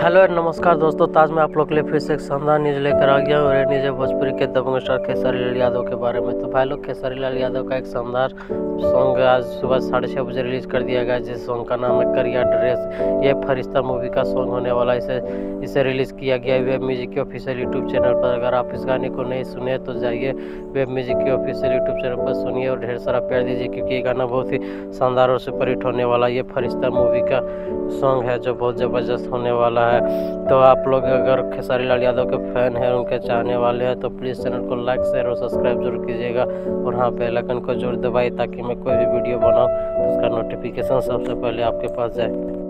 Hello and नमस्कार दोस्तों ताज में आप लोग के लिए फिर से एक शानदार न्यूज़ लेकर आ गया और न्यूज़ है भोजपुरी के दबंग स्टार खेसारी लाल यादव के बारे में। तो भाई लोग खेसारी लाल यादव का एक शानदार सॉन्ग आज सुबह साढ़े छः बजे रिलीज़ कर दिया गया जिस सॉन्ग का नाम है करिया ड्रेस। ये फरिश्ता मूवी का सॉन्ग होने वाला इसे इसे रिलीज़ किया गया वेब म्यूज़िक के ऑफिशियल यूट्यूब चैनल पर। अगर आप इस गाने को नहीं सुने तो जाइए वेब म्यूज़िक के ऑफिशियल यूट्यूब चैनल पर सुनिए और ढेर सारा प्यार दीजिए, क्योंकि ये गाना बहुत ही शानदार और सुपरहिट होने वाला ये फरिश्ता मूवी का सॉन्ग है, जो बहुत ज़बरदस्त होने वाला है। तो आप लोग अगर खेसारी लाल यादव के फ़ैन हैं, उनके चाहने वाले हैं तो प्लीज़ चैनल को लाइक शेयर और सब्सक्राइब ज़रूर कीजिएगा। और हाँ बेलकन को ज़रूर दबाइए ताकि मैं कोई भी वीडियो बनाऊँ तो उसका नोटिफिकेशन सबसे पहले आपके पास जाए।